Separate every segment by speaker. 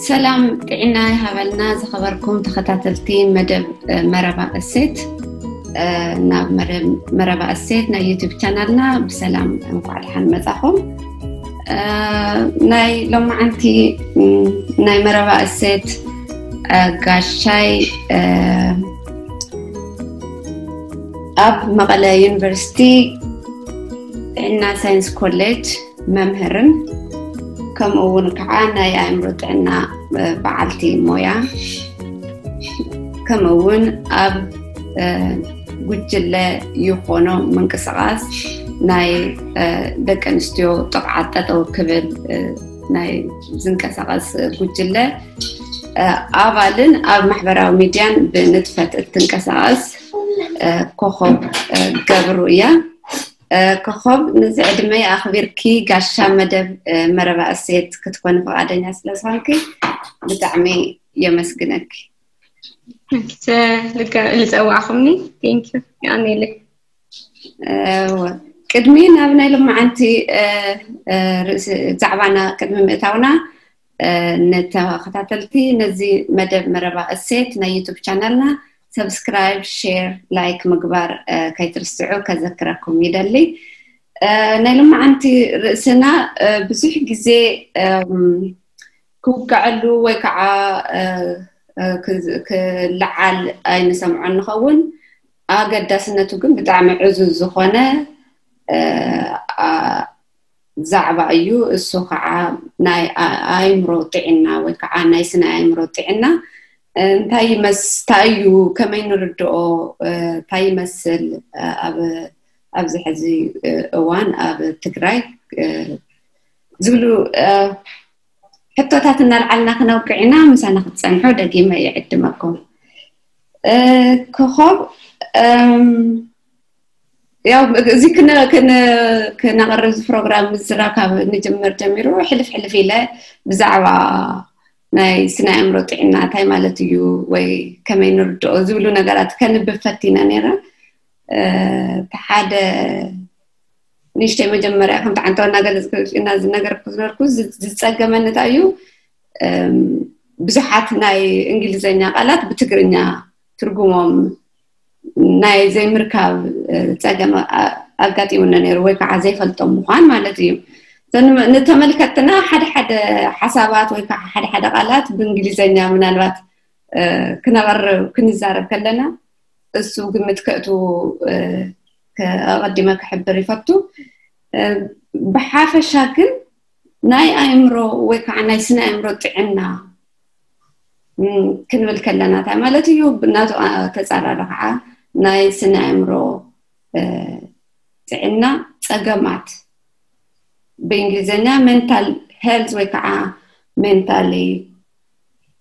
Speaker 1: سلام تعينا هبلنا زخبركم تخطاتلتي مدب آه، مربع السيت آه، ناب مربع السيت نا يوتيوب تانالنا بسلام انفعل حن مزاحوم آه، ناي لما عندي ناي مربع السيت قاشاي أب مقالة يونيفرستي عنا ساينس كوليج ممهرن. ከምኡ እውን ከዓ ናይ ኣእምሮ ጥዕና በዓልቲ ሞያ ከምኡ እውን ኣብ ጉጅለ ይኮኖ ምንቅስቃስ ናይ ደቂ ኣንስትዮ ጥቕዓት ጠጠው ክብል ናይ ዝንቀሳቀስ ጉጅለ ኣባልን ኣብ ማሕበራዊ ሚድያን ብንጥፈት እትንቀሳቀስ ኮኸብ ገብሩ እያ ኮኸብ ነዚ ዕድመ ኣኽቢርኪ ጋሻ መደብ መረባ እሴት ክትኮን ፈቃደኛ ስለዝኮንኪ ብጣዕሚ የመስግነኪ።
Speaker 2: ዝፀዋዕኹምኒ ቴንኪዩ ይቀኒለይ
Speaker 1: ቅድሚ ናብ ናይ ሎማዓንቲ ዛዕባና ቅድሚ ምእታውና ንተኸታተልቲ ነዚ መደብ መረባ እሴት ናይ ዩቱብ ቻናልና ሰብስክራይብ ሼር ላይክ ምግባር ከይትርስዑ ከዘክረኩም ይደሊ። ናይ ልማዓንቲ ርእስና ብዙሕ ግዜ ክውግዐሉ ወይ ከዓ ክለዓል ኣይንሰምዖ ንኸውን። ኣገዳስነቱ ግን ብጣዕሚ ዕዙዝ ዝኮነ ዛዕባ እዩ። እሱ ከዓ ናይ ኣእምሮ ጥዕና ወይ ከዓ ናይ ስነ ኣእምሮ ጥዕና እንታይ እንታይ እዩ ከመይ ንርድኦ? እንታይ ይመስል ኣብዚ ሕዚ እዋን ኣብ ትግራይ ዝብሉ ሕቶታት እናልዓልና ክነውቅዕ ኢና። ምሳና ክትፀንሑ ደጊመ ይዕድመኩም ኮኸብ ያው እዚ ክነቅርብ ፕሮግራም ምዝራካብ ንጅምር ጀሚሩ ሕልፍ ሕልፍ ኢለ ብዛዕባ ናይ ስነ ኣእምሮ ጥዕና እንታይ ማለት እዩ ወይ ከመይ ንርድኦ ዝብሉ ነገራት ከንብብ ፈቲና እቲ ሓደ ንእሽተይ መጀመርያ ከምቲ ዓንተ እናገለፅና ዝነገር ዝነበርኩ ዝፀገመኒ እዩ። ብዙሓት ናይ እንግሊዘኛ ቃላት ብትግርኛ ትርጉሞም ናይ ዘይምርካብ ፀገም ኣጋጢሙና ነይሩ ወይ ከዓ ዘይፈልጦም ምኳን ማለት እዩ ንተመልከትና ሓደ ሓደ ሓሳባት ወይ ከዓ ሓደ ሓደ ቃላት ብእንግሊዘኛ ምናልባት ክነቐርብ ክንዛረብ ከለና እሱ ግምት ክእቱ ኣቐዲመ ክሕብር ይፈቱ። ብሓፈሻ ግን ናይ ኣእምሮ ወይ ከዓ ናይ ስነ ኣእምሮ ጥዕና ክንብል ከለና እንታይ ማለት እዩ? ናቱ ተፃራሪ ከዓ ናይ ስነ ኣእምሮ ጥዕና ፀገማት ብእንግሊዝኛ ሜንታል ሄልት ወይ ሜንታሊ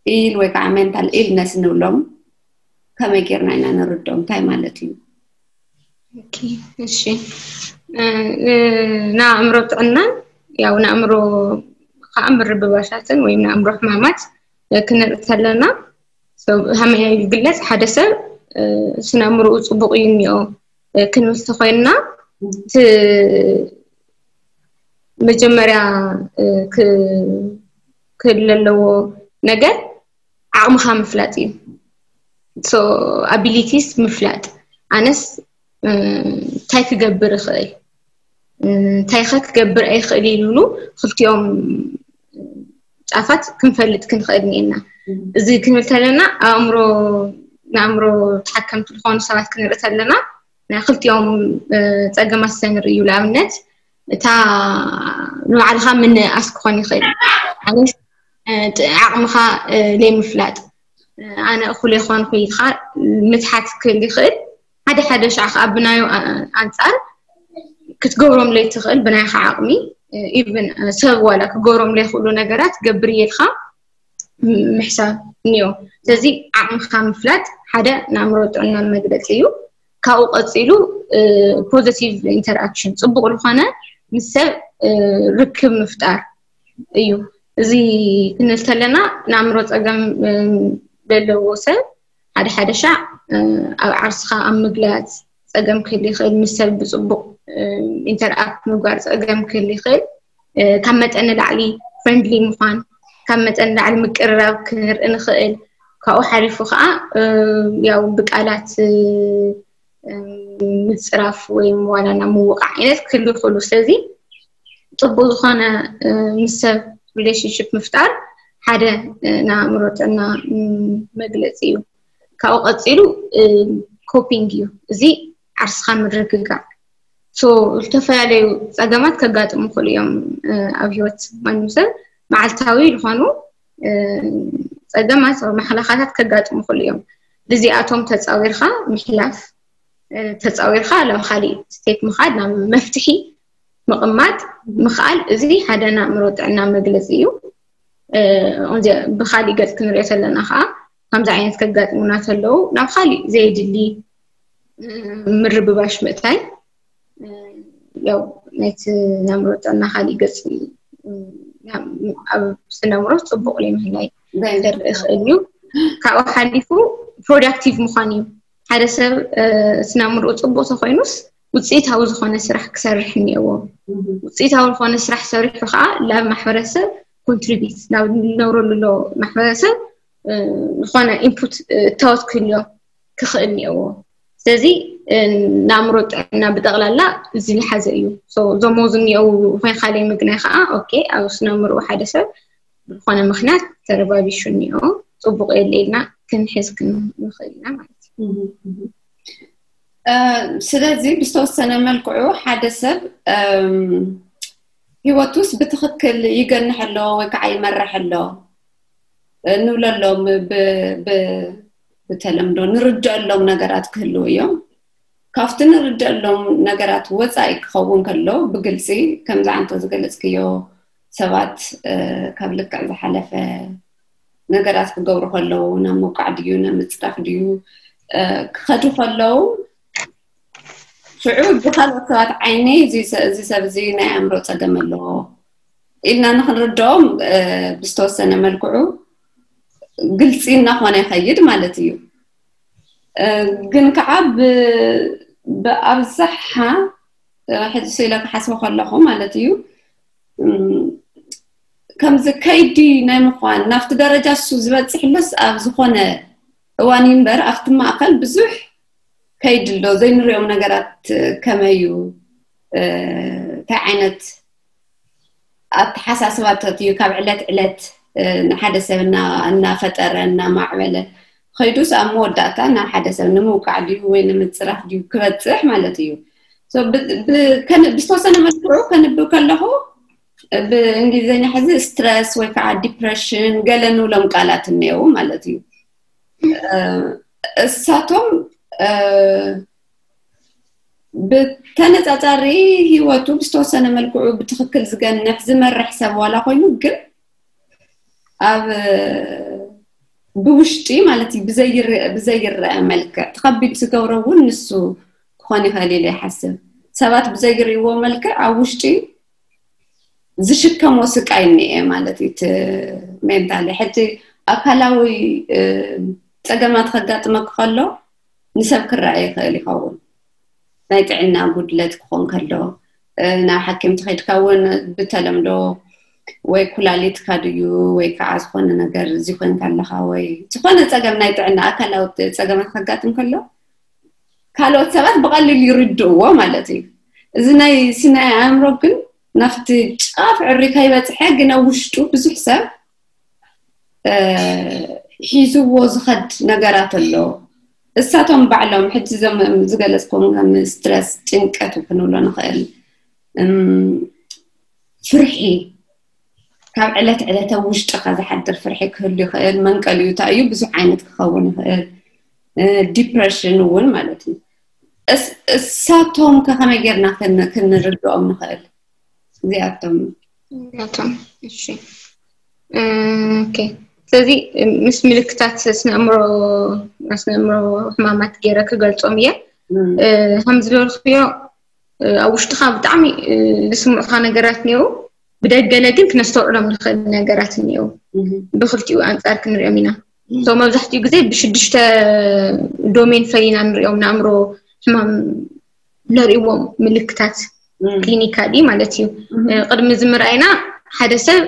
Speaker 1: ኢል ወይ ሜንታል ኢልነስ ንብሎም ከመይ ጌርና ኢና ንርድኦም እንታይ ማለት እዩ?
Speaker 2: እሺ። ንኣእምሮ ጥዕናን ያው ንኣእምሮ ከዓ ምርብባሻትን ወይ ንኣእምሮ ሕማማት ክንርኢ ከለና ከመይ ይግለፅ ሓደ ሰብ ስነ ኣእምሮኡ ፅቡቅ እዩ እኒኦ ክንብል ተኮይንና መጀመርያ ክህል ኣለዎ ነገር ዓቕምካ ምፍላጥ እዩ። ኣቢሊቲስ ምፍላጥ። ኣነስ እንታይ ክገብር ይኽእል። እንታይ ኸ ክገብር ኣይኽእል ይብሉ ክልቲኦም ጫፋት ክንፈልጥ ክንኽእል እኒአና እዚ ክንብል ከለና ኣእምሮ ንኣእምሮ ተሓከምቲ ዝኾኑ ሰባት ክንርኢ ከለና ናይ ክልቲኦም ፀገማት ሰንርኢ እዩ። ንኣብነት تا نوعها من أسكون يخير علاش عقمها لي مفلات أنا أخلي خوان خوي خا متحك كل يخير هذا حدا شعخ أبنايو أنصار كتقورم لي تخل بناي خا عقمي إبن سغوا لك قورم لي خلو نقرات قبري الخا محساب نيو تزي عقمها مفلات حدا نامروت عنا مقدت ليو كاو قصيلو بوزيتيف انتراكشن صبغ الخانه نسب ركب مفتاح أيو زي نستلنا نعمرو تقام بلو وسب حد حد شع أو عرسخة أم مقلات تقام كلي خيل نسب بصبق انتر أب مقار تقام كلي خيل كمت أنا لعلي فرندلي مفان كمت أنا لعلي مقرب كنر إن خيل كأو حريفو خاء ياو بقالات ምፅራፍ ወይ ዋላና ምውቃዕ ዓይነት ክህሉ ይኽእሉ ስለዚ ፅቡቅ ዝኾነ ምስ ሰብ ሪሌሽንሽፕ ምፍጣር ሓደ ናይ ኣእምሮ ጥዕና መግለፂ እዩ ካብኡ ቀፂሉ ኮፒንግ እዩ እዚ ዓርስኻ ምርግጋእ ዝተፈላለዩ ፀገማት ከጋጥሙ ይኽእሉ እዮም ኣብ ሂወት ማንም ሰብ መዓልታዊ ዝኾኑ ፀገማት መከላኻታት ከጋጥሙ ይኽእሉ እዮም ብዚኣቶም ተፃዊርካ ምሕላፍ ተፃዊርካ ናብ ካሊእ ስቴት ምኻድ ናብ መፍትሒ ምቕማጥ ምኽኣል እዚ ሓደ ናይ ኣእምሮ ጥዕና መግለፂ እዩ። ብካሊእ ገፅ ክንሪኦ ከለና ከዓ ከምዚ ዓይነት ከጋጥሙና ከለዉ ናብ ካሊእ ዘየድሊ ምርብባሽ ምእታይ ያው ናይቲ ናምሮ ጥዕና ካሊእ ገፅ ኣብ ስነምሮ ፅቡቅ ዘይምህላይ ዘርኢ ይኽእል እዩ። ካብኡ ሓሊፉ ፕሮዳክቲቭ ምኳን እዩ ሓደ ሰብ ስናምርኡ ፅቡቅ ተኮይኑስ ውፅኢታዊ ዝኮነ ስራሕ ክሰርሕ እኒኤዎ ውፅኢታዊ ዝኮነ ስራሕ ሰሪሑ ከዓ ናብ ማሕበረሰብ ኮንትሪቢት ናብ ዝነብረሉ ሎ ማሕበረሰብ ዝኾነ ኢንፑት እታወት ክህልዮ ክኽእል እኒኤዎ ስለዚ ንኣእምሮ ጥዕና ብጠቕላላ እዚ ዝሓዘ እዩ እዞም ዝ እኒኤው ወይ ካልእ ምግናይ ከዓ ኦኬ ኣብ ስነምርኡ ሓደ ሰብ ብዝኾነ ምክንያት ተረባቢሹ እኒኦ ፅቡቅ የለ ኢልና ክንሕዝ ክንኽእል ኢና ማለት እዩ
Speaker 1: ስለዚ ብዝተወሰነ መልክዑ ሓደ ሰብ ሂወቱስ ብትክክል ይገንሕ ኣሎ ወይ ከዓ ይመርሕ ኣሎ ንብለሎም ብተለምዶ ንርድአሎም ነገራት ክህልው እዮም። ካብቲ ንርድአሎም ነገራት ወፃኢ ክኸውን ከሎ ብግልፂ ከምዚ ዓንተ ዝገለፅክዮ ሰባት ካብ ልክዕ ዝሓለፈ ነገራት ክገብሩ ከለዉ ናብ መውቃዕ ድዩ ናብ ምፅራፍ ድዩ ክኸድዩ ከለዉ ሽዑ ብካልኦት ሰባት ዓይኒ እዚ ሰብ እዚ ናይ ኣእምሮ ፀገም ኣለዎ ኢልና ንክንርድኦም ብዝተወሰነ መልክዑ ግልፂ እናኮነ ይኸይድ ማለት እዩ ግን ከዓ ብኣብዛሓ ሕዚ ኢለ ክሓስቦ ከለኹ ማለት እዩ ከምዚ ከይዲ ናይ ምኳን ናብቲ ደረጃ እሱ ዝበፅሕ ሎስ ኣብ ዝኮነ እዋን እምበር ኣብቲ ማእከል ብዙሕ ኣሎ። ዘይንሪኦም ነገራት ከመይ እንታይ ዓይነት ኣተሓሳስባታት እዩ? ካብ ዕለት ዕለት ንሓደ ሰብ እናፈጠረ እናማዕበለ ከይዱስ ኣብ መወዳእታ ናብ ሓደ ሰብ ንምውቃዕ ድዩ ወይ ንምፅራፍ ድዩ ክበፅሕ ማለት እዩ። ብዝተወሰነ መልክዑ ከንብብ ከለኹ ብእንግሊዝኛ ሕዚ ስትረስ ወይ ከዓ ዲፕሬሽን ገለ ንብሎም ቃላት እኒአው ማለት እዩ እሳቶም ብተነፃፃሪ ሂወቱ ብዝተወሰነ መልክዑ ብትክክል ዝገንሕ ዝመርሕ ሰብ ዋላ ኮይኑ ግን ኣብ ብውሽጢ ማለት እዩ ብዘይርአ መልክዕ ተከቢድ ዝገብሮ እውን ንሱ ክኾን ይኽእል ኢለ ይሓስብ። ሰባት ብዘይርእዎ መልክዕ ኣብ ውሽጢ ዝሽከሞ ስቃይ እኒአ ማለት እዩ ሜንታሊ ሕጂ ኣካላዊ ፀገማት ከጋጥመክ ከሎ ንሰብ ክረኣየ ይኽእል ይኸውን። ናይ ጥዕና ጉድለት ክኾን ከሎ ናብ ሓኪም ተኸይድካ እውን ብተለምዶ ወይ ኩላሊትካ ድዩ ወይ ከዓ ዝኾነ ነገር እዚ ኮንካ ኣለካ ወይ ዝኾነ ፀገም ናይ ጥዕና ኣካላዊ ፀገማት ከጋጥም ከሎ ካልኦት ሰባት ብቀሊል ይርድእዎ ማለት እዩ። እዚ ናይ ስናይ ኣእምሮ ግን ናብቲ ጫፍ ዕሪ ከይበፅሐ ኣብ ውሽጡ ብዙሕ ሰብ ሒዝዎ ዝኸድ ነገራት ኣሎ እሳቶም ባዕሎም ሕጂ እዞም ዝገለፅኩም ከም ስትረስ ጭንቀት ክንብሎ ንኽእል ፍርሒ ካብ ዕለት ዕለተ ውሽጢካ ዝሓድር ፍርሒ ክህሉ ይኽእል መንቀል እዩ እንታይ እዩ ብዙሕ ዓይነት ክኸውን ይኽእል ዲፕሬሽን እውን ማለት እዩ እሳቶም ከ ከመይ ጌርና ክንርድኦም ንኽእል እዚኣቶም
Speaker 2: እዚኣቶም እሺ ኦኬ ስለዚ ምስ ምልክታት ስነእምሮ ስነእምሮ ሕማማት ገይረ ክገልፆም እየ ከም ዝበልክዮ ኣብ ውሽጥካ ብጣዕሚ ዝስምዑካ ነገራት እኒሄው ብደገለ ግን ክነስተውዕሎም ንክእል ነገራት እኒሄው ብክልቲኡ ኣንፃር ክንሪኦም ኢና መብዛሕትኡ ግዜ ብሽዱሽተ ዶሜን ፈሊና ንሪኦም ንኣእምሮ ሕማም ነርእዎም ምልክታት ክሊኒካሊ ማለት እዩ ቅድሚ ዝምርኣይና ሓደ ሰብ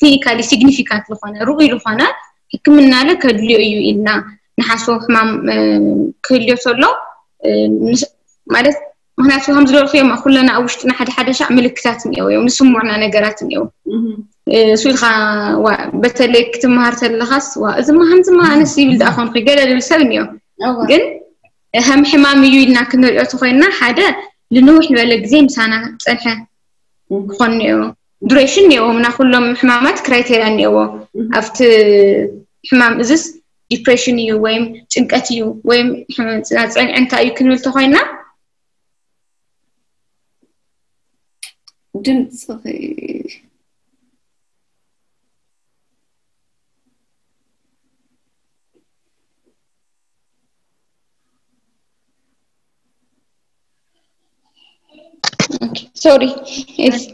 Speaker 2: كلينيكالي سيغنيفيكانت لخونا رؤي لخونا حكمنا لك هدليو ايو إلنا نحاسو حمام كليو صلو مالت مهنا سو هم زلو خيو ما خلنا اوشتنا حد حد شاء ملكتات ميو يوم نسو معنا نقرات ميو سو الخا بتالي كتم هارت اللخاس وازم هم زم أنا سي بلد اخون خي قلل لسو ميو قل هم حمام ايو إلنا كنو الاتو خينا حدا لنوح نوالك زيم سانا تسالحا خون ميو دوريشن نيوهم ناخلهم حمامات كريتيريا نيوه افت حمام ازس ديبريشن يو ويم تنكت يو ويم تنعين
Speaker 1: انت
Speaker 2: ايو كنو التخوينا دمت صغير Okay. Sorry. Yes.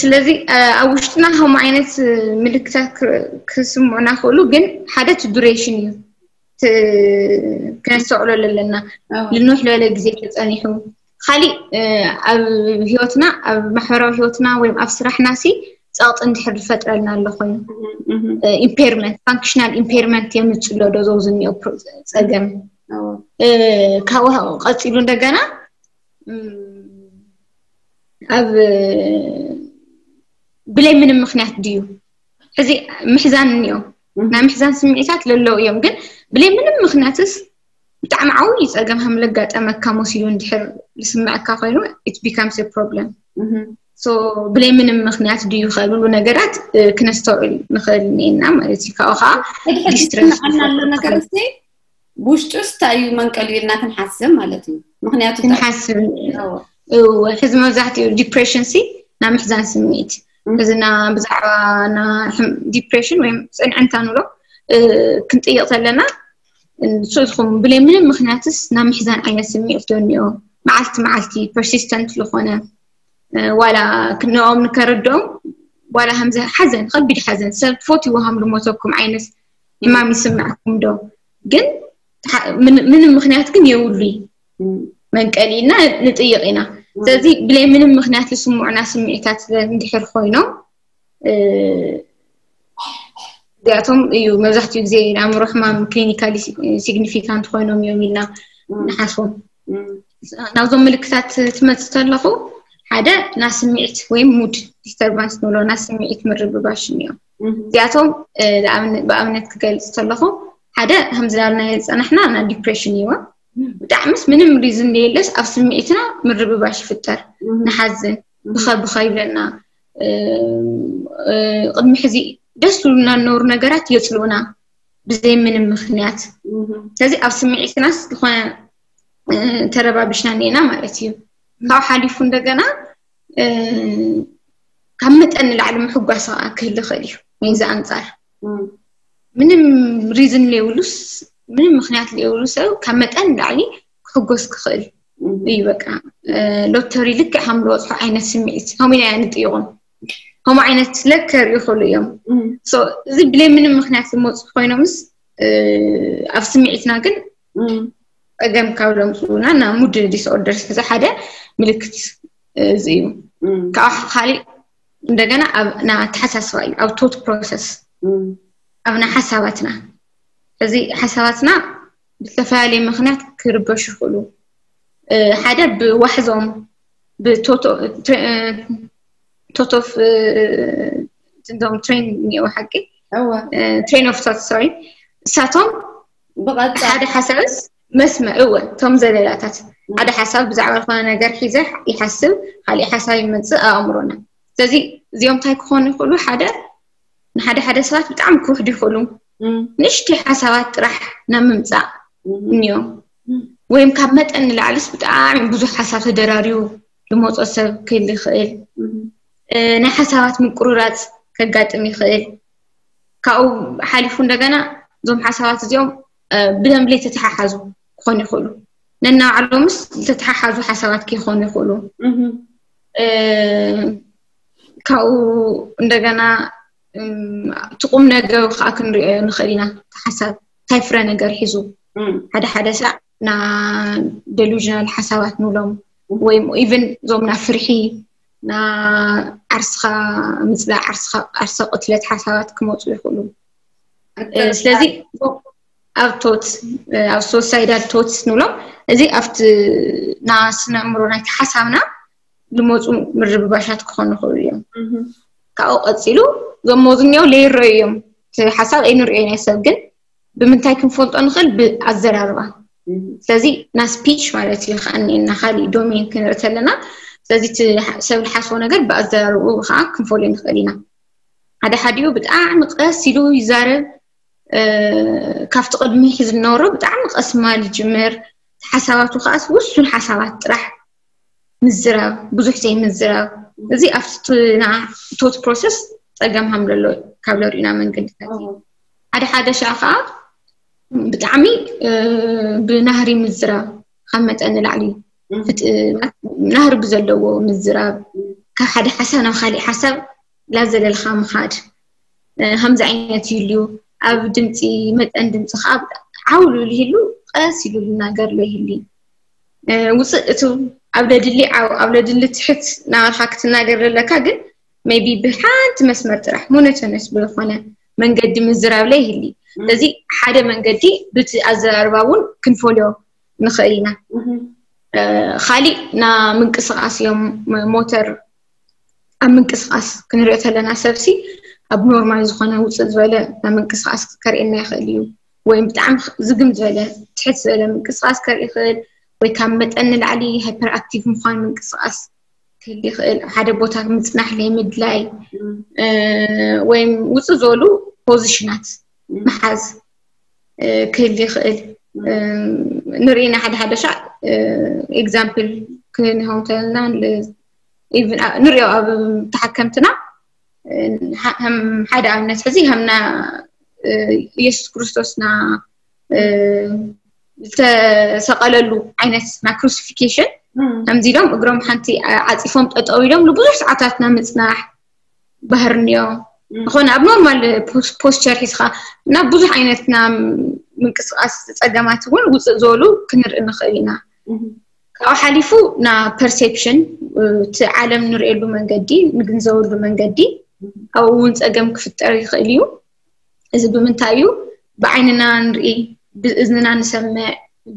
Speaker 2: ስለዚ ኣብ ውሽጥና ከምኡ ዓይነት ምልክታት ክስምዑና ክእሉ ግን ሓደ ቲ ዱሬሽን እዩ ክነስተውዕለሉ ኣለና ልንውሕ ዝበለ ግዜ ተፀኒሑ ካሊእ ኣብ ሂወትና ኣብ ማሕበራዊ ሂወትና ወይም ኣብ ስራሕና ሲ ፀቕጢ እንድሕር ዝፈጥረልና ኣሎ ኮይኑ ኢምፔርመንት ፋንክሽናል ኢምፔርመንት የምፅሎ ዶ ዘው ዝኒኦ ፀገም ካብኡ ቀፂሉ እንደገና ኣብ ብለይ ምንም ምክንያት ድዩ ሕዚ ምሕዛን እኒኦ ናይ ምሕዛን ስምዒታት ለለው እዮም ግን ብለይ ምንም ምክንያትስ ብጣዕሚ ዓብዪ ፀገም ከም ለጋጠመካ መሲሉ እንድሕር ዝስምዐካ ኮይኑ ኢት ቢካምስ ፕሮብለም ብለይ ምንም ምክንያት ድዩ ክእልሉ ነገራት ክነስተውዕል ንክእል እኒአና ማለት እዩ ካብኡ ከዓ ዲስትረስ
Speaker 1: ብውሽጡ እንታይ እዩ መንቀሉ ኢልና ክንሓስብ ማለት እዩ ምክንያቱ
Speaker 2: ክንሓስብ ሕዚ መብዛሕትኡ ዲፕሬሽን ሲ ናብ ምሕዛን ስምዒት እዚ ብዛዕባ ዲፕሬሽን ወይ ፅንዕንታ ንብሎ ክንጥይቕ ከለና ንሱ ዝኹም ብለይ ምንም ምክንያትስ ናብ ምሕዛን ዓይነት ስምዒት ዶ እኒኦ መዓልቲ መዓልቲ ፐርሲስተንት ዝኾነ ዋላ ክንኦም ንከረድኦም ዋላ ከምዚ ሓዘን ከቢድ ሓዘን ሰብ ትፈትይዎ ሃምሉ ሞተኩም ዓይነት ሕማም ይስምዐኩም ዶ ግን من من المخنات كن يولي من قليلنا نطيقنا سلازي بلي من المخنات لسمعنا سمعتات ندحر خوينا دياتهم ايو مزحت يوزي نعم رحمة كلينيكالي سيغنفيكانت خوينا ميومينا نحاسون نظم ملكتات تمت تتلفو هذا ناس سمعت وين مود ديستربانس نولو ناس سمعت مرة بباشن يوم دياتهم بأمنة كقال ሓደ ከም ዝዳልና ዝፀናሕና ና ዲፕሬሽን እይዋ ብጣዕሚስ ምንም ሪዝን ዘየለስ ኣብ ስምዒትና ምርብባሽ ይፍጠር ንሓዝን ብኸብኸ ይብለና ቅድሚ ሕዚ ደስ ዝብሉና ዝነበሩ ነገራት የፅልኡና ብዘይ ምንም ምክንያት ስለዚ ኣብ ስምዒትና ዝኾነ ተረባቢሽና እኒአና ማለት እዩ ካብ ሓሊፉ እንደገና ካብ መጠን ንላዕሊ ምሕጓስ ከዓ ክህሊ ይኽእል እዩ ናይ እዚ ኣንፃር ምንም ሪዝን ዘይብሉስ ምንም ምክንያት ዘይብሉ ሰብ ካብ መጠን ንላዕሊ ክሕጎስ ክኽእል እዩ በቃ። ሎተሪ ልክዕ ከም ዝወፅሑ ዓይነት ስምዒት ከምኡ ኢና ንጥይቖም ከምኡ ዓይነት ለከር ይኽእሉ እዮም። እዚ ብለይ ምንም ምክንያት ዝመፁ ኮይኖምስ ኣብ ስምዒትና ግን ፀገም ካብ ዘምፅኡና ና ሙድ ዲስኦርደር እዚ ሓደ ምልክት እዚ እዩ። ካብኡ ካሊእ እንደገና ኣብ ና ተሓሳስባ እዩ። ኣብ ቶት ፕሮሰስ أبنا حسابتنا فزي حسابتنا بالتفالي مخنات كربو شخلو أه حدا بوحزهم بتوتو أه، توتو في أه، تندوم ترين يو حقي هو ترين أوف توت سوري. ساتوم بغض حدا حساس مسمى هو توم زليلاتات. هذا حساب بزعوا الخوانا نقر حيزح يحسب خلي حساب يمنزق أمرنا. زي زيوم تايك خون يقولوا حدا ንሓደ ሓደ ሰባት ብጣዕሚ ክውሕዱ ይኽእሉ ንእሽተይ ሓሳባት ጥራሕ ናብ ምምፃእ እኒዮ ወይም ካብ መጠን ንላዕልስ ብጣዕሚ ብዙሕ ሓሳብ ተደራርዩ ዝመፆ ሰብ ክህል ይኽእል ናይ ሓሳባት ምቁርራፅ ከጋጥም ይኽእል ካብኡ ሓሊፉ እንደገና እዞም ሓሳባት እዚኦም ብደንብ ዘይተተሓሓዙ ክኾኑ ይኽእሉ ነናባዕሎምስ ዝተተሓሓዙ ሓሳባት ከይኾኑ ይኽእሉ ካብኡ እንደገና تقوم نجر وخاك نخلينا حسب تفرى نجر حزو هذا حدا ساعة نا دلوجنا الحسابات نولهم ويم ايفن زومنا فرحي نا عرسخة مثل عرسخة عرسخة قتلت حسابات كموت ويخلو سلازي أو توت أو سوسايدال توت نولهم ازي افت ناس نعمرو نايت لموت مرب باشات كخون نخلو ካብኡ ቀፂሉ ዘመዝኛው ለይረአዩ እዮም እቲ ሓሳብ ኣይንሪኦ ናይ ሰብ ግን ብምንታይ ክንፈልጦ ንኽእል ብኣዘራርባ ስለዚ ና ስፒች ማለት እዩ ከዓ እኒአና ካሊእ ዶሜን ክንርኢ ከለና ስለዚ እቲ ሰብ ዝሓስቦ ነገር ብኣዘራርብኡ ከዓ ክንፈልዮ ንኽእል ኢና ሓደ ሓዲኡ ብጣዕሚ ቀስ ኢሉ ይዛረብ ካብቲ ቅድሚ ሒዝ ዝነበሮ ብጣዕሚ ቀስ ማል ይጅምር ሓሳባቱ ከዓ ውሱን ሓሳባት ጥራሕ ምዝራብ ብዙሕ ዘይምዝራብ እዚ ኣብቲ ቶት ፕሮሰስ ፀገም ከም ዘሎ ካብ ዘርእዩና መንገድታት እዩ ሓደ ሓደ ሻ ከዓ ብጣዕሚ ብናህሪ ምዝራብ ካብ መጠን ንላዕሊ ናህሪ ብዘለዎ ምዝራብ ካብ ሓደ ሓሳብ ናብ ካሊእ ሓሳብ ላዘለልካ ምካድ ከምዚ ዓይነት ይህልዩ ኣብ ድምፂ መጠን ድምፂ ከዓ ዓውሉሉ ይህሉ ቀስ ኢሉሉ ነገር ሎ ይህሊ ውፅእ እቲ أبل دللي أو أبل دللي تحت نارحك تناجر لك أجل maybe بحانت مسمار تراح مو نتنس بالخانة من قدي من زرع ليه اللي لذي حدا من قدي بت أزرع وون كنفوليو نخلينا خالي نا من قصاص يوم موتر أم من قصاص كن رأيت لنا سبسي أب نورمال زخانة وصل زولة نا من قصاص كار إنا يخليو وين بتعم زقم زولة تحس زولة من قصاص كار يخليو ወይ ካብ መጠን ንላዕሊ ሃይፐር ኣክቲቭ ምኳን ምንቅስቃስ ክህል ይኽእል ሓደ ቦታ ምፅናሕ ዘይምድላይ ወይ ውፅእ ዝበሉ ፖዚሽናት ምሓዝ ክህል ይኽእል ንሪኢና ሓደ ሓደ ሻ ኤግዛምፕል ክንህቦም ከለና ንሪኦ ኣብ ተሓከምትና ሓደ ኣብነት ሕዚ ከምና ኢየሱስ ክርስቶስና ዝተሰቐለሉ ዓይነት ና ክሩሲፊኬሽን ከምዚ ኢሎም እግሮም ሓንቲ ዓፂፎም ጠጠው ኢሎም ንብዙሕ ሰዓታት ና ምፅናሕ ባህርንዮ ዝኾነ ኣብ ኖርማል ፖስቸር ሒዝካ ናብ ብዙሕ ዓይነት ና ምንቅስቃስ ፀገማት እውን ውፅእ ዝበሉ ክንርኢ ንኽእል ኢና። ካብኡ ሓሊፉ ና ፐርሴፕሽን እቲ ዓለም ንሪኤሉ መንገዲ ንግንዘበሉ መንገዲ ኣብኡ እውን ፀገም ክፍጠር ይኽእል እዩ። እዚ ብምንታይ እዩ? ብዓይንና ንርኢ ብእዝንና ንሰምዕ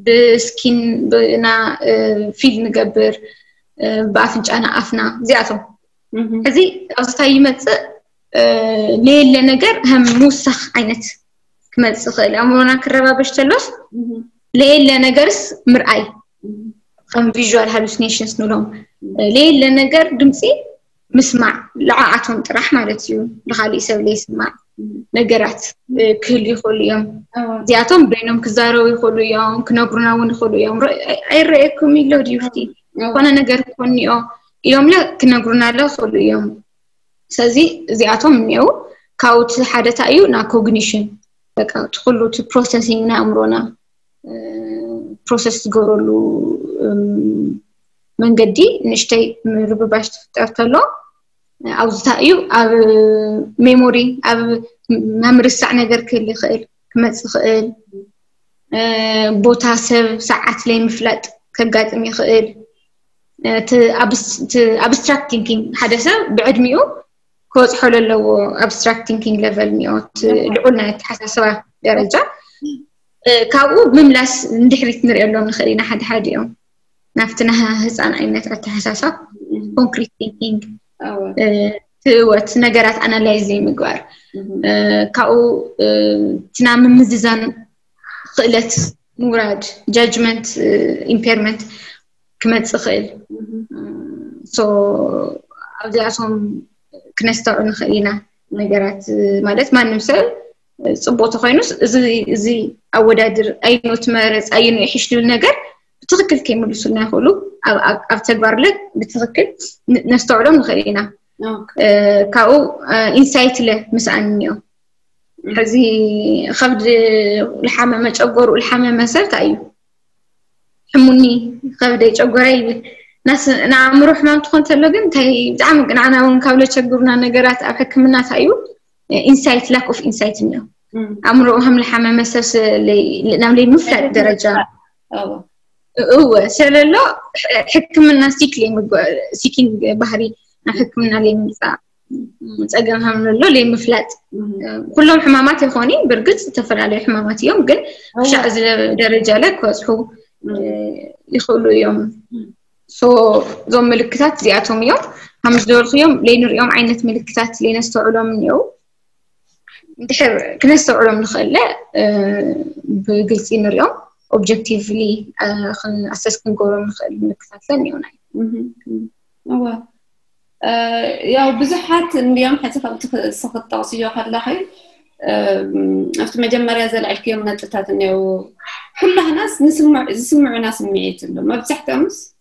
Speaker 2: ብስኪን ብና ፊል ንገብር ብኣፍንጫና ኣፍና እዚኣቶም። እዚ ኣብዝታይ ይመፅእ ለየለ ነገር ከም ምውሳኽ ዓይነት ክመፅእ ክእል ኣእምሮና ክረባበሽ ተሎስ ለየለ ነገርስ ምርኣይ ከም ቪዥዋል ሃሉሲኔሽንስ ንብሎም። ለየለ ነገር ድምፂ ምስማዕ ልዓዓቶም ጥራሕ ማለት እዩ። ንካሊእ ሰብ ዘይስማዕ ነገራት። ክህሉ ይኽእሉ እዮም እዚኣቶም በይኖም ክዛረቡ ይኽእሉ እዮም ክነግሩና እውን ይኽእሉ እዮም ኣይረአየኩም ኢሎ ድዩፍቲ ዝኾነ ነገር ኮኒኦ ኢሎም ለ ክነግሩና ኣሎ ይኽእሉ እዮም ስለዚ እዚኣቶም እኒአው ካብኡ ሓደታ እዩ ና ኮግኒሽን በቃ እቲ ፕሮሰሲንግ ናይ ኣእምሮና ፕሮሰስ ዝገብረሉ መንገዲ ንእሽተይ ርብባሽ ትፍጠር ተሎ ኣብ ዝታይ እዩ ኣብ ሜሞሪ ኣብ መምርሳዕ ነገር ክህል ይኽእል ክመፅእ ይኽእል ቦታ ሰብ ሰዓት ለይ ምፍላጥ ከጋጥም ይኽእል ኣብስትራክት ቲንኪንግ ሓደ ሰብ ብዕድሚኡ ክበፅሖ ዘለዎ ኣብስትራክት ቲንኪንግ ለቨል እኒኦ ልዑል ናይ ኣተሓሳስባ ደረጃ ካብኡ ምምላስ ንድሕሪት ንሪኦሎም ንኽእል ኢና ሓደ ሓደ እዮም ናብቲ ናይ ህፃን ዓይነት ኣተሓሳስባ ኮንክሪት ቲንኪንግ ትእወት ነገራት ኣናላይዝ ዘይምግባር ካብኡ ትና ምምዝዛን ክእለት ምውራድ ጃጅመንት ኢምፔርመንት ክመፅእ ክእል ሶ ኣብዚኣቶም ክነስተውዑ ንኽእል ኢና ነገራት። ማለት ማንም ሰብ ፅቡቅ ተኮይኑስ እዚ ኣወዳድር ኣይኖ ትመረፅ ኣይኖ ይሕሽ ዝብል ነገር ብትኽክል ከይምልሱልና ይኽእሉ ኣብ ተግባር ለ ብትኽክል ነስተውዕሎም ንኽእል ኢና ካብኡ ኢንሳይት ለ ምስኣን እኒኦ ሕዚ ከብዲ ዝሓመመ ጨጎርኡ ዝሓመመ ሰብ እንታይ እዩ ሕሙኒ ከብደይ ጨጎራ ይብል ንኣእምሮ ሕማም እንትኾን ተሎ ግን እንታይ ብጣዕሚ ንዓና እውን ካብ ዘቸግሩና ነገራት ኣብ ሕክምና እንታይ እዩ ኢንሳይት ላክ ኦፍ ኢንሳይት እኒኦ ኣእምሮኡ ከም ዝሓመመ ሰብ ናብ ለይ ምፍላጥ ደረጃ هو شعلة لا حكم من سيكلي سيكين بحري نحكم من لي مفا متأجنها من لو لي مفلات. كلهم حمامات يخوني برقد تفر على حمامات يوم قل شاء درجة لك وصحو يخلو يوم. سو زوم ملكتات زياتهم يوم هم دور يوم لين يوم عينة ملكتات لين استوعلوا من يوم دحر
Speaker 1: كنا استوعلوا من خلا اليوم اوبجيكتيفلي خلينا أساس كنقولوا نكثر ثاني وناي اوا يا بزحات اليوم حتى فهمت الصف التوصيه واحد لاحي افت مجمريا زال على الكيوم نتتات انه كلها ناس نسمع نسمعوا ناس ميت لهم ما بزحت أمس.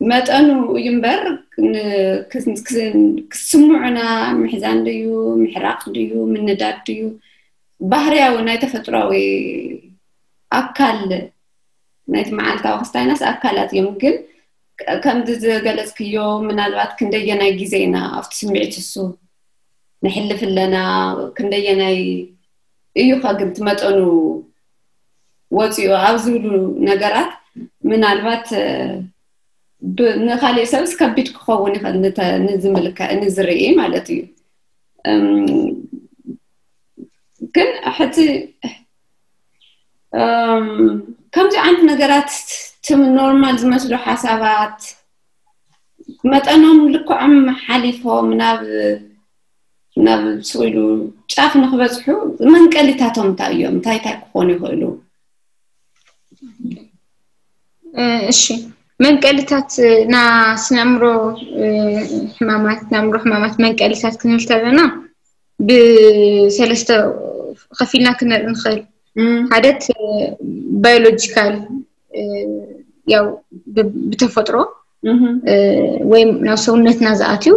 Speaker 1: ما تأنو ينبر كسمعنا محزان ديو محراق ديو من نداد ديو بحريا ونايتا فتراوي ኣካል ናይቲ መዓልታዊ ክስታይናስ ኣካላት እዮም። ግን ከምዚ ዝገለፅክዮ ምናልባት ክንደየናይ ግዜና ኣብቲ ስምዒት እሱ ንሕልፍ ኣለና ክንደየናይ እዩ ግን መጠኑ ወፂኡ ኣብ ዝብሉ ነገራት ምናልባት ንካሊእ ሰብስ ከቢድ ክኸውን ይኽእል ንዝርኢ ማለት እዩ። ግን ሕቲ ከምዚ ዓይነት ነገራት እቶም ኖርማል ዝመስሉ ሓሳባት መጠኖም ልኩዕም ሓሊፎም ናብ ናብ ስኢሉ ጫፍ ንክበፅሑ መንቀሊታቶም እንታይ እዮም እንታይ እንታይ ክኾኑ ይኽእሉ
Speaker 2: እሺ መንቀልታት ና ስነምሮ ሕማማት ናምሮ ሕማማት መንቀልታት ክንብል ከለና ብሰለስተ ከፊልና ክንርኢ ንኽእል ሓደት ባዮሎጂካል ያው ብተፈጥሮ ወይም ናብ ሰውነትና ዝኣትዩ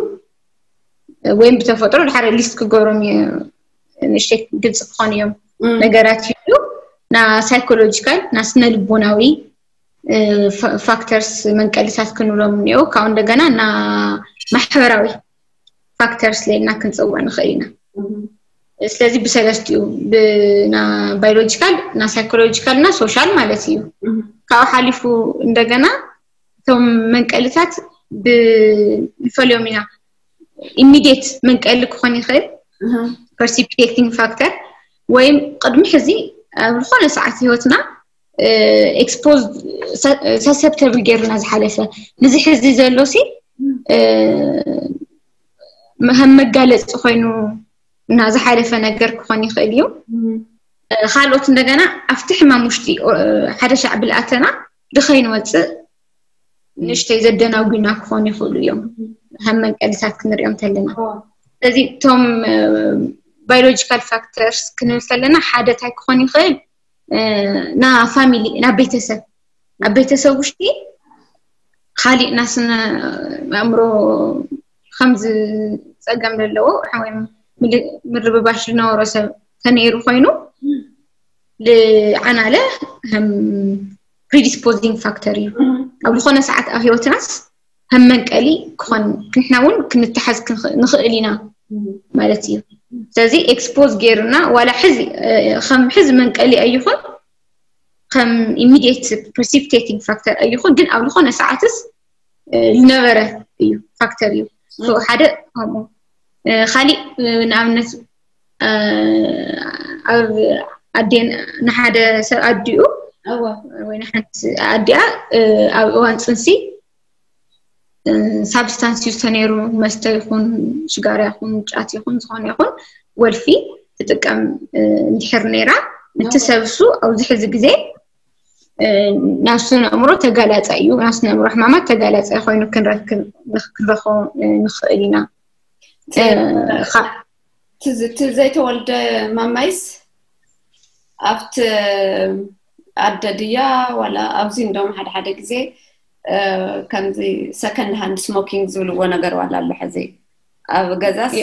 Speaker 2: ወይም ብተፈጥሮ ድሓደ ሊስት ክገብሮም ንእሽተይ ግልፂ ክኾኑ እዮም። ነገራት እዩ ና ሳይኮሎጂካል ና ስነ ፋክተርስ መንቀሊታት ክንብሎም እኒኦ ካብኡ እንደገና ና ማሕበራዊ ፋክተርስ ለይልና ክንፅውዕ ንኽእል ኢና ስለዚ ብሰለስቲኡ ባዮሎጂካል ና ሳይኮሎጂካል ና ሶሻል ማለት እዩ ካብኡ ሓሊፉ እንደገና እቶም መንቀልታት ንፈልዮም ኢና ኢሚድት መንቀሊ ክኾን ይኽእል ፐርሲፒቴክቲንግ ፋክተር ወይ ቅድሚ ሕዚ ኣብ ዝኾነ ሰዓት ሂወትና ኤክስፖዝ ሰሰፕተብል ገይሩና ዝሓለፈ ንዚ ሕዚ ዘሎ ሲ ከም መጋለፂ ኮይኑ نازحالف نجر كوني خليو خالوت نجنا أفتح ما مشتي حدا شعب الأتنا دخين وتس نشتي زدنا وقلنا كوني خلو يوم هم قال ساكن اليوم تلنا لذي توم بيولوجيكال فاكتورز كنا نسلنا حدا تاي كوني خيل نا فاميلي نا بيتسب نا بيتسب وشتي خالي ناسنا أمرو خمز سأقام للو حويم مرباش نورا سب تنيرو خينو لعنا له هم predisposing factory أو لخونا ساعة أخي وتناس هم من قالي كون كنحنا ون كن التحز كن نخلينا مالتي تزي اكسبوز غيرنا ولا حز خم حز من قالي أيخون خم immediate precipitating factor أيخون جن أو لخونا ساعة تس نغرة أيو factory سو حدا هم خالي نأمنس أب أدين نحدا سر أديو أو وين حد أديا أو وان سنسي سبستانس يستنيرو مستيخون شجارة يخون جات يخون زخون يخون ولفي تتكام نتحر نيرا نتسابسو أو زي حزق زي ناسون أمرو تقالات أيو ناسون أمرو حماما تقالات أخوينو كنرخو نخ... نخ... نخ... نخ...
Speaker 1: እቲ ዘይተወልደ ማማይስ ኣብቲ ኣደ ድያ ዋላ ኣብዚ እንዶም ሓደ ሓደ ግዜ ከምዚ ሰከንድ ሃንድ ስሞኪንግ ዝብልዎ ነገር ዋላ ኣሎ ሕዚ። ኣብ ገዛስ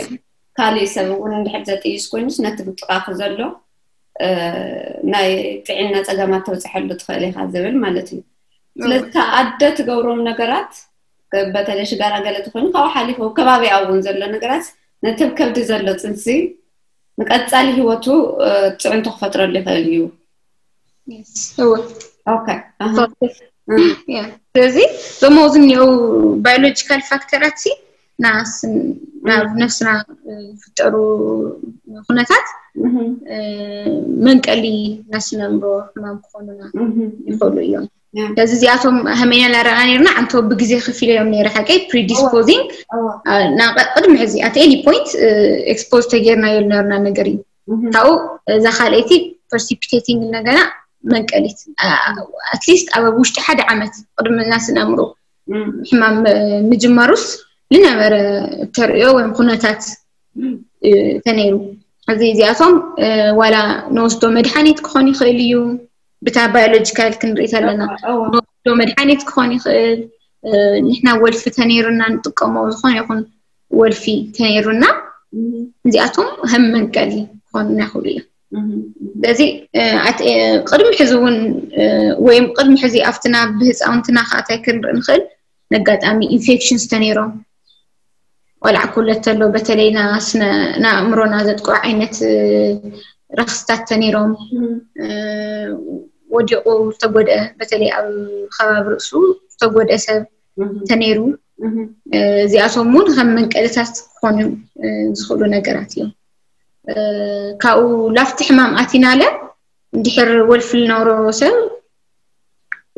Speaker 1: ካሊእ ሰብ እውን እንድሕር ዘጥይስ ኮይኑስ ነቲ ብጥቃኺ ዘሎ ናይ ጥዕና ፀገማት ተብፅሐሉ ትኽእል ኢካ ዝብል ማለት እዩ። ስለዚ ኣደ ትገብሮም ነገራት በተለይ ሽጋራ ገለ ትኮይኑ ካብኡ ሓሊፉ ከባቢኣ እውን ዘሎ ነገራት ነቲ ከብዲ ዘሎ ፅንሲ ንቀፃሊ ሂወቱ ፅዕንቶ ክፈጥረሉ ይኽእል እዩ።
Speaker 2: ስለዚ ኣብኡ ዝኒአው ባዮሎጂካል ፋክተራት ናብ ነፍስና ዝፍጠሩ ኩነታት መንቀሊ ናስነምሮ ሕማም ክኾኑና ይኽእሉ እዮም ስለዚ እዚኣቶም ሃመይና ላረኣና ነርና ዓንቶ ብግዜ ክፍ ኢሎም ነይረ ሓቀይ ፕሪዲስፖዚንግ ቅድሚ ሕዚ ኣት ኤኒ ፖይንት ኤክስፖዝ ተጌርናዮ ዝነበርና ነገር እዩ። ካብኡ እዛ ካልአይቲ ፐርሲፒቴቲንግ ነገና መንቀሊት ኣትሊስት ኣብ ውሽጢ ሓደ ዓመት ቅድሚ ናስነምሮ ሕማም ምጅማሩስ ዝነበረ ተርእዮ ወይም ኩነታት ተነይሩ። እዚ እዚኣቶም ዋላ ንወስዶ መድሓኒት ክኾን ይኽእል እዩ بتاع بيولوجيكال كنريت لنا لو مدحانيت كون يخيل نحنا ولف تنيرنا نتقوم وزخون يخون ولفي تنيرنا زي أتوم هم من كالي كون ناخولي بزي قدم حزون ويم قدم حزي أفتنا بهز أو انتنا خاتي كنخل نقاد أمي إنفكشن ستنيرو ولا كل التلو بتلينا سنا نامرونا زدكو عينة رخصتات تنيرو ወዲቑ ዝተጎድአ በተለይ ኣብ ከባቢ ርእሱ ዝተጎድአ ሰብ ተነይሩ እዚኣቶም እውን ከም መንቀልታት ክኾኑ ዝኽእሉ ነገራት እዮም። ካብኡ ላፍቲ ሕማም ኣቲናለ እንድሕር ወልፊ ዝነብሮ ሰብ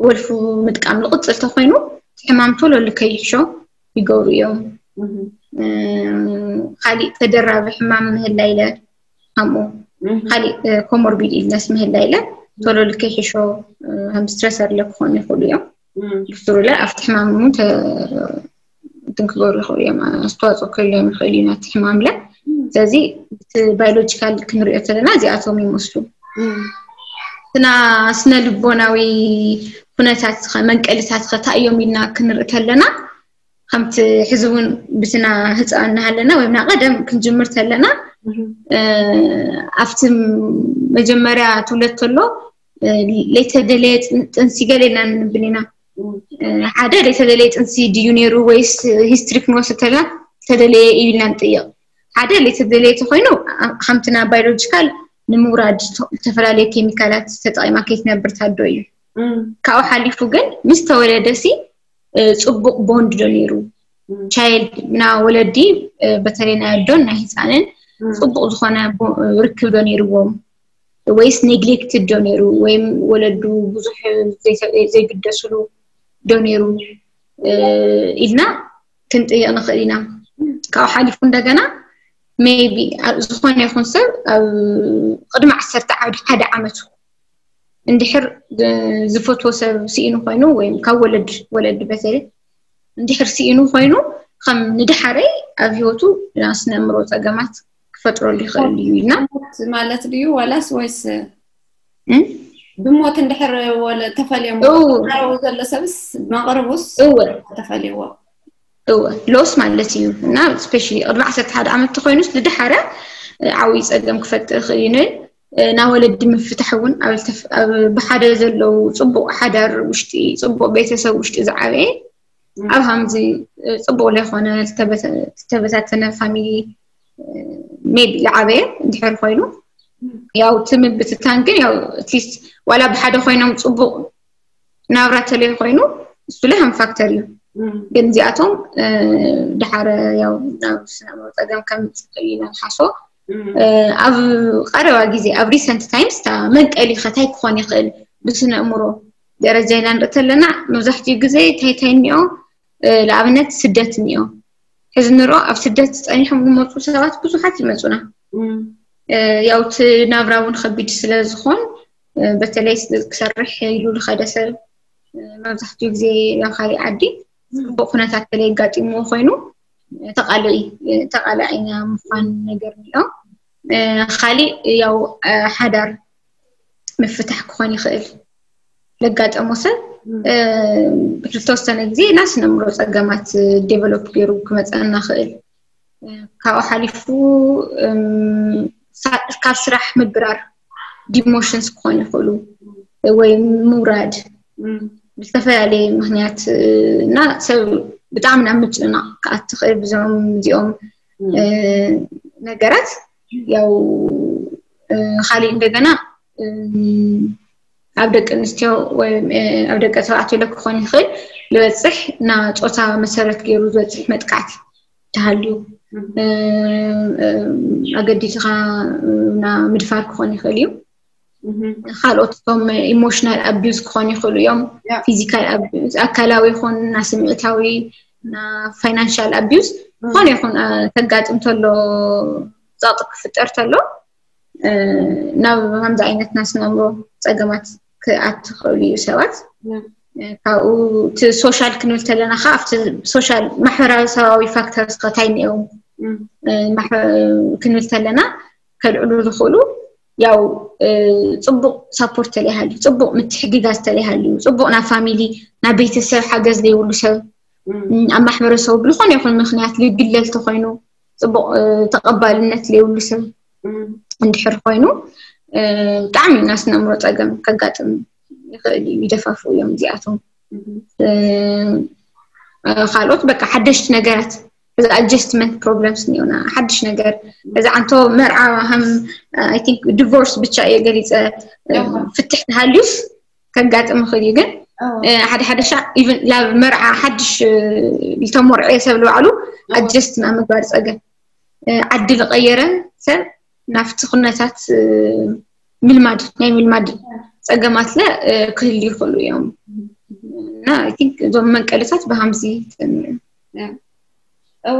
Speaker 2: ወልፉ ምጥቃም ዝቕፅል ተኮይኑ እቲ ሕማም ቶሎ ልከይሕሾ ይገብሩ እዮም። ካሊእ ተደራቢ ሕማም ምህላ ኢለ ከምኡ ካሊእ ኮሞርቢድ ኢልነስ ምህላ ኢለ ቶሎ ልከይሕሾ ከም ስትረሰር ለ ክኾኑ ይኽእሉ እዮም ብስሩለ ኣብቲ ሕማም እውን እንትን ክገብሩ ይኽእሉ እዮም ኣስተዋፅኦ ክህልዮም ይኽእል እዩ ናቲ ሕማም ለ ስለዚ እቲ ባዮሎጂካል ክንሪኦ ዘለና እዚኣቶም ይመስሉ እትና ስነ ልቦናዊ ኩነታት መንቀልታት ከታ እዮም ኢልና ክንርኢ ከለና ከምቲ ሕዚ እውን ብትና ህፃን እናሃለና ወይ ና ቀደም ክንጅምር ከለና ኣብቲ መጀመርያ ትውለት ከሎ ለይተደለየ ጥንሲ ገለ ኢና። ንብል ኢና ሓደ ለይተደለየ ጥንሲ ድዩ ነይሩ ወይስ ሂስትሪ ክንወስድ ከለና ተደለየ እዩ ኢልና ንጥይቕ ሓደ ለይተደለየ ተኮይኑ ከምትና ባዮሎጂካል ንምውራድ ዝተፈላለዩ ኬሚካላት ተጠቂማ ከይትነብር ታዶ እዩ። ካብኡ ሓሊፉ ግን ምስ ተወለደሲ ፅቡቅ ቦንድ ዶ ነይሩ ቻይልድ ምና ወለዲ በተለይ ናይ ኣዶን ናይ ህፃንን ፅቡቅ ዝኾነ ርክብ ዶ ነይርዎም ወይስ ኔግሌክትድ ዶ ነይሩ ወይም ወለዱ ብዙሕ ዘይግደስሉ ዶ ነይሩ ኢልና ክንጥይቕ ንኽእል ኢና ካብኡ ሓሊፉ እንደገና ሜቢ ዝኾነ ይኹን ሰብ ኣብ ቅድሚ ዓሰርተ ዓመት ሓደ ዓመት እንድሕር ዝፈትዎ ሰብ ስኢኑ ኮይኑ ወይ ካብ ወለድ ወለዲ በተለይ እንድሕር ስኢኑ ኮይኑ ከም ንድሓረይ ኣብ ሂወቱ ስነ ኣእምሮ ፀገማት ክፈጥረሉ ይኽእል እዩ ኢልና
Speaker 1: ማለት ድዩ ዋላስ ወይስ ብሞት እንድሕር ተፈልዮም ቀረቡ ዘሎ ሰብስ መቕርቡስ ተፈልይዎ
Speaker 2: እወ ሎስ ማለት እዩ እና ስፔሻሊ ቅድሚ 11 ዓመት ተኮይኑስ ንድሓረ ዓብዪ ፀገም ክፈጥር ይኽእል እዩ ንብል ናብ ወለዲ ምፍታሕ እውን ኣብ ብሓደ ዘለው ፅቡቅ ሓዳር ውሽጢ ፅቡቅ ቤተሰብ ውሽጢ ዝዓበየ ኣብ ከምዚ ፅቡቅ ዘይኮነ ዝተበታተነ ፋሚሊ ሜቢ ዝዓበየ እንድሕር ኮይኑ ያው እቲ ምብትታን ግን ያው ኣትሊስት ዋላ ብሓደ ኮይኖም ፅቡቅ ናብራ ተለይ ኮይኑ እሱ ላይ ከም ፋክተር እዩ ግን እዚኣቶም ድሓረ ያው ናብ ስነ ፀገም ከም ዝፅእ እዩ ንሓሶ ኣብ ቀረባ ግዜ ኣብ ሪሰንት ታይምስ መንቀሊ ከታይ ክኾን ይኽእል? ብስነ እምሮ ደረጃ ኢና ንርኢ ከለና መብዛሕትኡ ግዜ እንታይ እንታይ እኒኦ? ንኣብነት ስደት እኒኦ። ሕዚ ንሪኦ ኣብ ስደት ፀኒሖም ዝመፁ ሰባት ብዙሓት ይመፁና። ያው እቲ ናብራ እውን ከቢድ ስለ በተለይ ክሰርሕ ኢሉ ዝኸደ ሰብ መብዛሕትኡ ግዜ ካሊእ ዓዲ ፅቡቅ ኩነታት ተለይ ኣጋጢምዎ ኮይኑ ተቓልእ ተቓላይ ኢና ምዃን ነገር እኒኦ ካሊእ ያው ሓዳር ምፍታሕ ክኾን ይኽእል ለጋጠሞ ሰብ ብዝተወሰነ ግዜ ናስ ነምሮ ፀገማት ዴቨሎፕ ገይሩ ክመፀና ክእል ካብኡ ሓሊፉ ካብ ስራሕ ምብራር ዲሞሽንስ ክኾኑ ይኽእሉ ወይ ምውራድ ብዝተፈላለየ ምክንያት እና ሰብ ብጣዕሚ ናብ ምጭንናቅ ከዓ ትኽእል ብዞም እዚኦም ነገራት ያው ካሊእ እንደገና ኣብ ደቂ ኣንስትዮ ወይ ኣብ ደቂ ተባዕትዮ ክኾን ይኽእል ዝበፅሕ ና ፆታ መሰረት ገይሩ ዝበፅሕ መጥቃዕቲ ተሃልዩ ኣገዲድካ ና ምድፋር ክኾን ይኽእል እዩ ካልኦት እቶም ኢሞሽናል ኣቢዩዝ ክኾኑ ይኽእሉ እዮም ፊዚካል ኣቢዩዝ ኣካላዊ ይኹን ና ስምዒታዊ ና ፋይናንሽል ኣቢዩዝ ዝኾነ ይኹን ከጋጥም ተሎ ፃጥ ክፍጠር ተሎ ናብ ከምዚ ዓይነት ናስነብሮ ፀገማት ክኣት ትኽእሉ እዩ ሰባት ካብኡ እቲ ሶሻል ክንብል ተለና ከዓ ኣብቲ ሶሻል ማሕበረሰባዊ ፋክተርስ ከ እንታይ እኒአው ክንብል ተለና ከልዕሉ ዝኽእሉ ያው ፅቡቅ ሳፖርት ተለይሃልዩ ፅቡቅ ምትሕግጋዝ ተለይሃልዩ ፅቡቅ ናብ ፋሚሊ ናብ ቤተሰብ ሓገዝ ዘይብሉ ሰብ ኣብ ማሕበረሰቡ ብዝኾነ ይኹን ምክንያት ግግለ እንተኮይኑ ፅቡቅ ተቐባልነት ዘይብሉ ሰብ እንድሕር ኮይኑ ብጣዕሚ ናብ ስነ ኣእምሮ ፀገም ከጋጥም ይኽእል እዩ ይደፋፍኡ እዮም እዚኣቶም ካልኦት በቃ ሓደሽቲ ነገራት إذا adjustment problems نيونا حدش نقدر. إذا عن تو مرعى هم آه، I think divorce بتشا إيه يقدر إذا آه، فتح هاليوس كان قاعد أم خدي جن حد حد شا even لا مرعى حدش آه، التمر إيه عيسى بلو علو adjust ما مقارس أجا عدل غيره سر نفت خناتات من المادة يعني من المادة أجا
Speaker 1: ما
Speaker 2: تلا كل يوم. نا I think دوم من كلاسات بهمزي. تمام
Speaker 1: oh